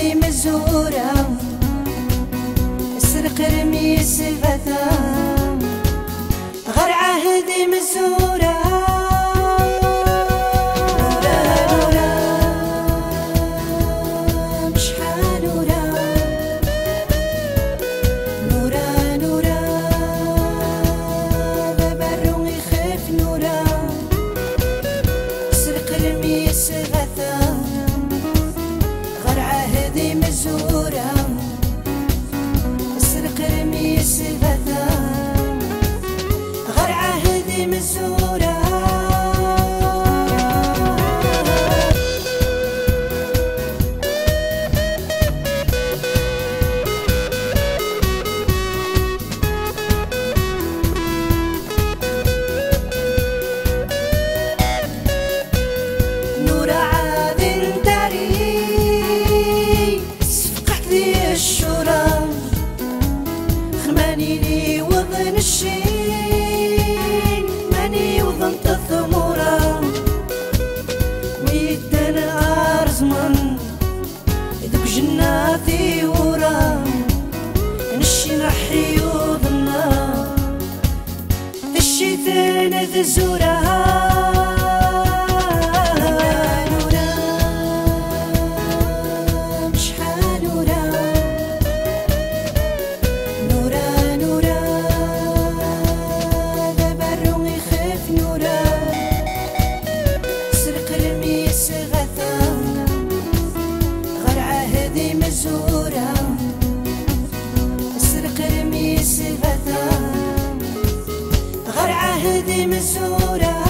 هدي مزورة سرق رمي سغثا غير مزورة. imensuras. ويدنا أرزمن ذوك جناتي ورا نشي نحي وظنا الشيطان ذي de mesura.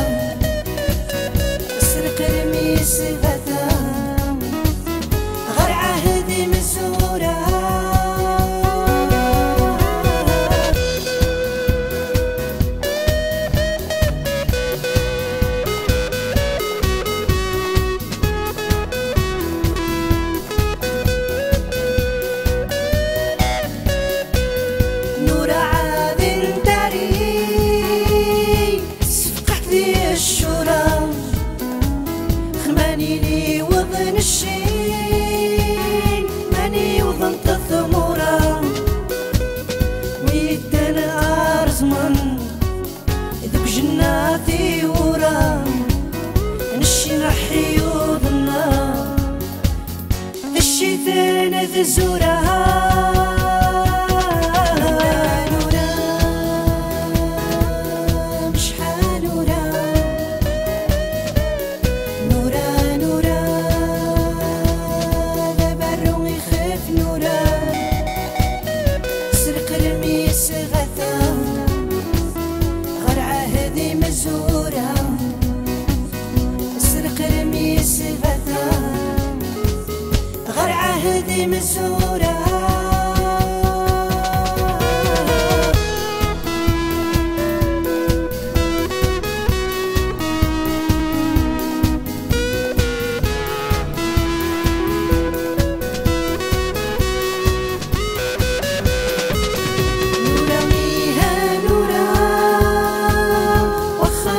نشي نحي وظنا الشيطان ذي عهدي مسورة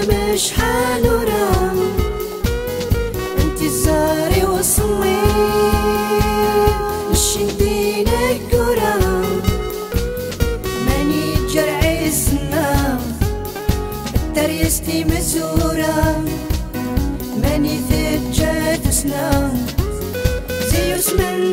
مش حنورة انت الزاري وصلي Esti mesura Meni thitë që të snë Zius men